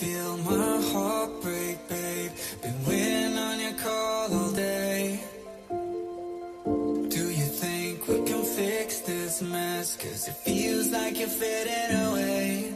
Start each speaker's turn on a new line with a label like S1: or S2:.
S1: feel my heart break, babe? Been waiting on your call all day. Do you think we can fix this mess? Cause it feels like you're fading away.